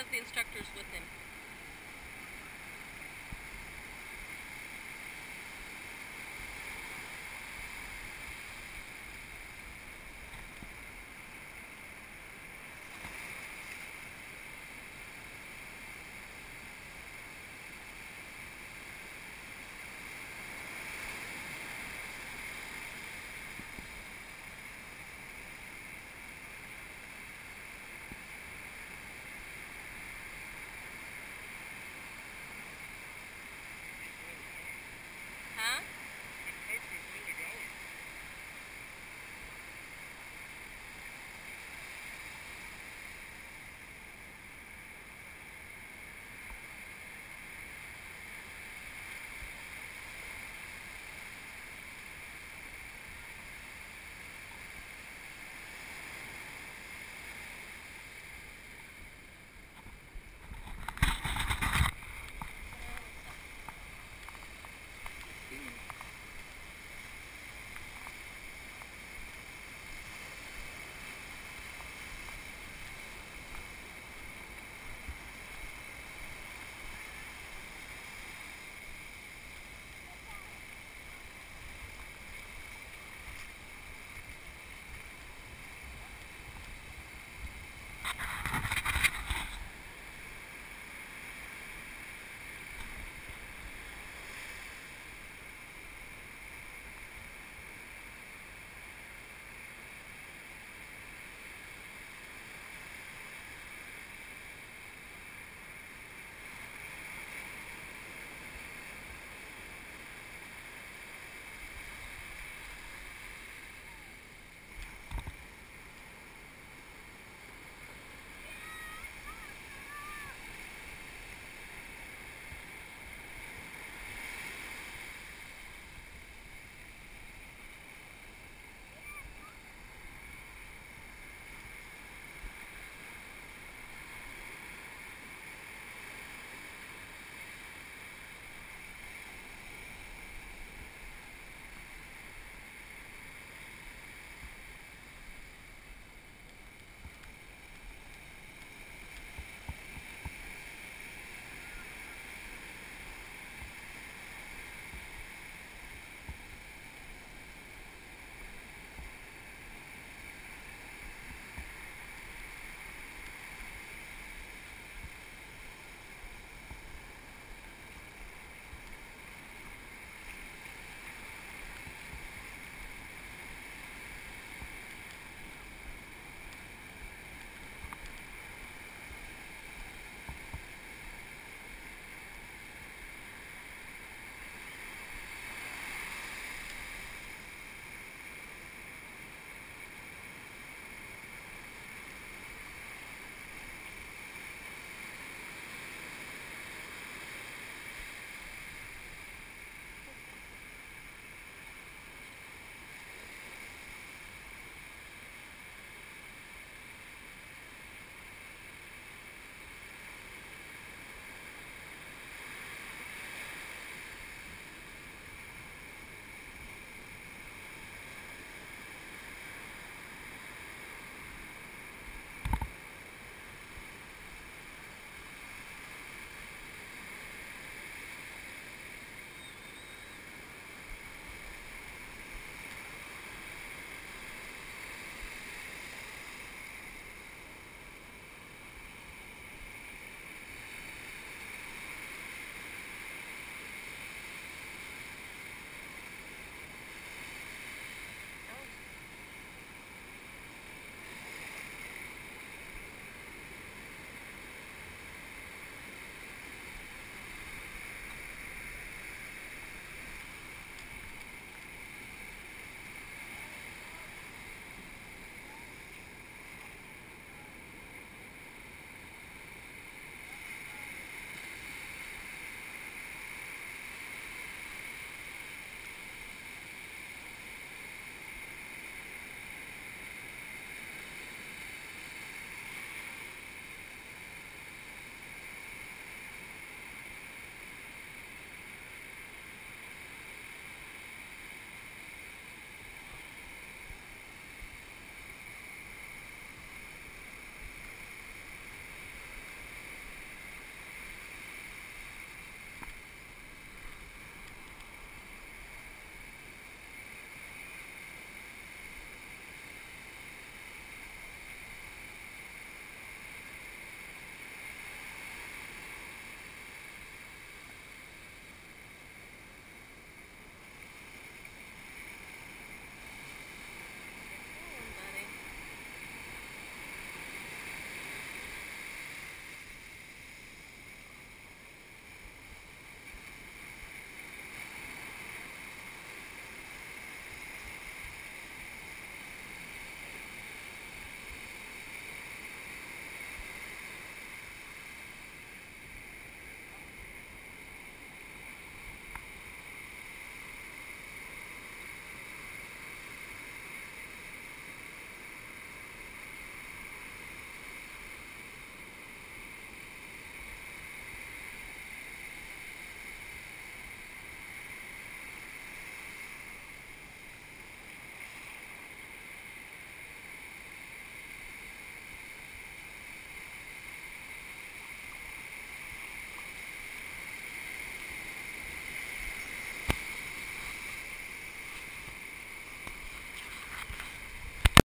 of the instructor's with him.